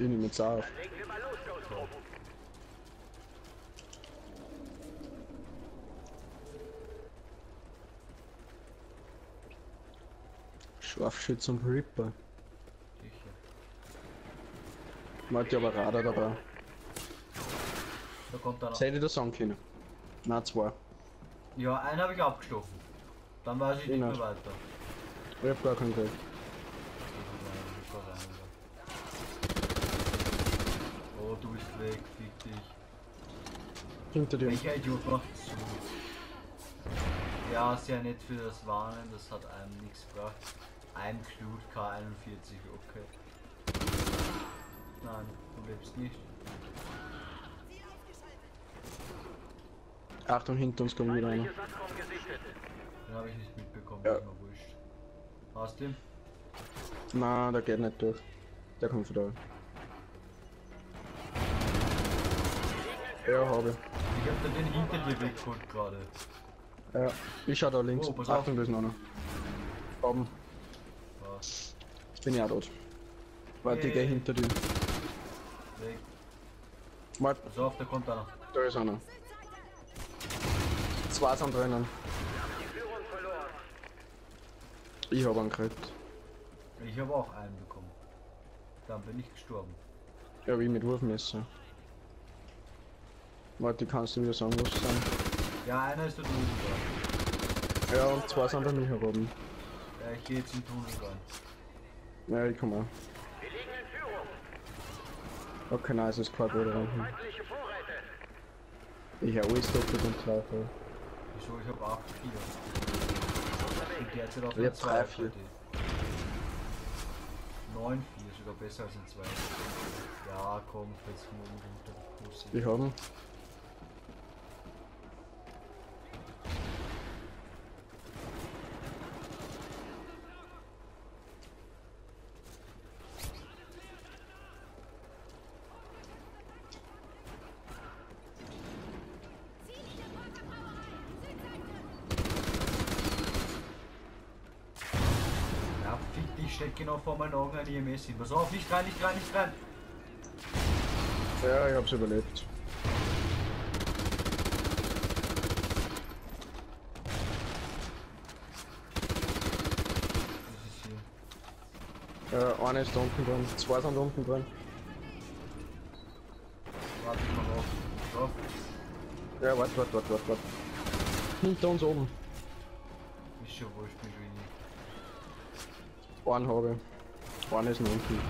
Ich wir mal los, Ghostgruppen. Scharfschütze und Ripper. Sicher. Man hat ja aber Radar dabei. Da kommt einer. Seid ihr das sagen können? Nein, zwei. Ja, einen habe ich abgestochen. Dann weiß ich nicht Genau. mehr weiter. Ich hab gar kein Geld. Oh, du bist weg, fick dich. Hinter dir. Welcher Idiot macht zu? Ja, sehr nett für das Warnen, das hat einem nichts gebracht. Ein Clut K41, okay. Nein, du lebst nicht. Achtung, hinter uns kommt wieder einer. Den habe ich nicht mitbekommen, Ja. ist mir wurscht. Hast du ihn? Nein, der geht nicht durch. Der kommt von da. Ja, habe Ich hab da den hinter dir weggeholt gerade. ich. Ja, ich schau da links. Oh, pass auf. Achtung, da ist noch einer. Oben. Ja, Jetzt bin ich auch tot. Warte, ich geh hinter dir. weg. Warte, Pass auf, da kommt einer. da ist einer. Zwei sind drinnen. Die Führung verloren. Ich hab einen gekriegt. Ich habe auch einen bekommen. Dann bin ich gestorben. Ja, wie mit Wurfmesser. Warte, kannst du mir sagen, was sie sind? Ja, einer ist da drüben da. Ja, und zwei sind bei mir heroben. Ja, ich gehe jetzt in den Tunnel rein. Ja, ich komm auch. Wir liegen in Führung. Okay, nice, ist kein Boden rein. Ich hab alles doppelt und dreifach. Wieso? Ich habe 8 4. Und derzeit auf Ich der hab drei, vier. 9 4, sogar besser als ein 2. Ja, komm, fällst du morgen runter. Pussy. Wir haben. Ja, steck genau vor meinen Augen ein EMS hin. Pass auf, nicht rein, nicht rein, nicht rein. Ja, ich hab's überlebt. Das ist hier. Ja, einer ist da unten drin. Zwei sind da unten drin. Warte mal auf. Drauf. Ja, warte, warte, warte, warte, warte. Hinter uns oben. Ist schon wurscht, bin schon Einen habe ich. Einer ist noch unten.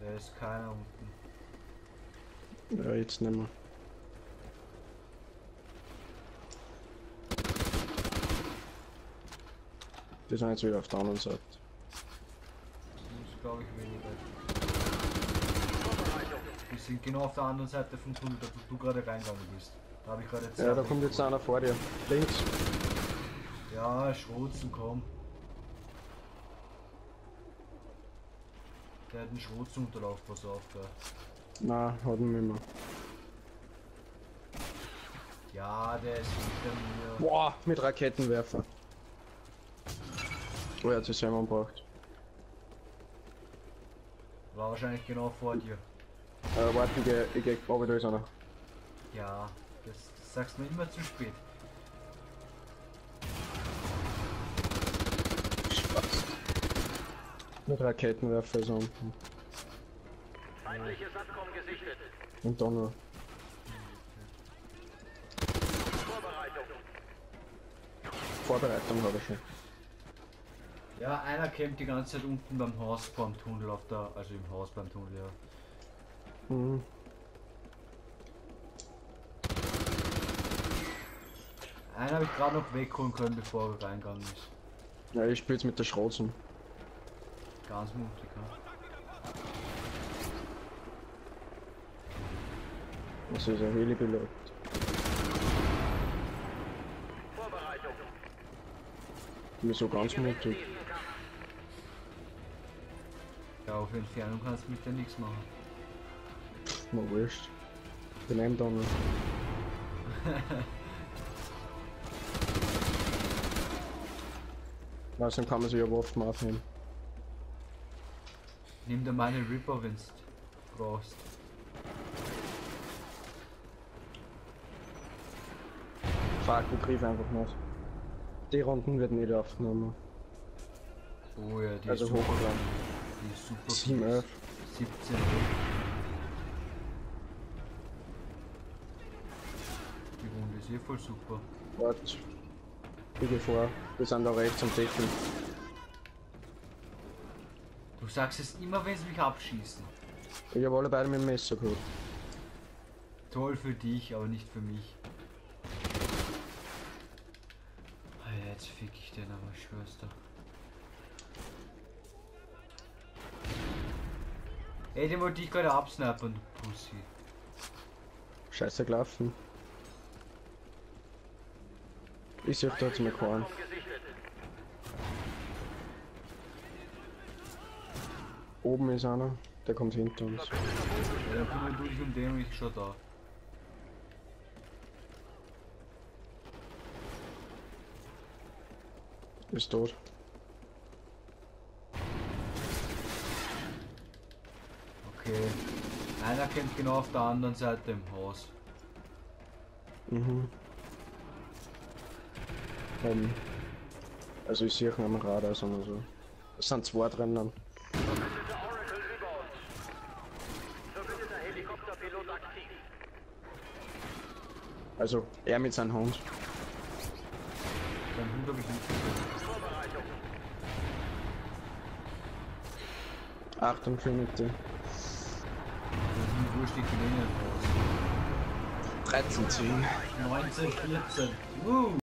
Da ist keiner unten. Ja, jetzt nicht mehr. Die sind jetzt wieder auf der anderen Seite. Das ist glaube ich weniger. Wir sind genau auf der anderen Seite vom Tunnel, da wo du gerade reingegangen bist. Da habe ich gerade Ja, da kommt jetzt einer vor dir. Links. Ja, Schrotzen, komm. Der hat einen Schrotsunterlauf, pass auf da. Na, hat ihn mehr. Ja, der ist hinter mir. Boah, mit Raketenwerfer. Oh, er hat sich selber gebraucht. War wahrscheinlich genau vor dir. Äh, warte, ich geh, ich geh, aber da ist einer. Ja, das, das sagst du mir immer zu spät. Spaß. Mit Raketenwerfer ist er unten. Feindliche Satcom gesichtet. Und dann noch. Vorbereitung. Vorbereitung habe ich schon. Ja, einer campt die ganze Zeit unten beim Haus, beim Tunnel auf der, also im Haus beim Tunnel, ja. Mhm. Einen habe ich gerade noch wegholen können, bevor er reingegangen ist. Ja, ich spiel's mit der Schrotzen. Ganz mutig, ja. Das ist ein Heli-Pilot. Vorbereitung. Wieso ganz mutig? Ja, auf Entfernung kannst du mit dir nichts machen. Mal wurscht. bin im Tunnel. Außerdem kann man sich ja Waffen aufnehmen. Nimm dir meine Ripper, wenn's brauchst. Fuck, ich griff einfach nicht. Die Runden wird nicht aufgenommen. Oh ja, die Also ist hochgeladen. Die ist super. 7, 11. 17. eh voll super. Warte. Ich geh vor. Wir sind da rechts am Decken. Du sagst es immer, wenn sie mich abschießen. Ich hab alle beide mit dem Messer geholt. Toll für dich, aber nicht für mich. Ah jetzt fick ich den aber, dir. Ey, den wollte ich gerade absnappen, du Pussy. Scheiße gelaufen. Ich sehe da jetzt mal keinen. SATCOM gesichtet. Oben ist einer, der kommt hinter uns. Ja, dann kümmere du dich um den, ich schon da. Ist tot. Okay. Einer kennt genau auf der anderen Seite im Haus. Mhm. Ähm, also ich sehe ihn am Radar, sondern so. Es sind zwei Helikopterpilot aktiv. Also er mit seinem Hund. Dein Hund habe ich nicht. Achtung. Der Hund wurscht die Gelände im Haus. 13, 10. 19, 14. Woo!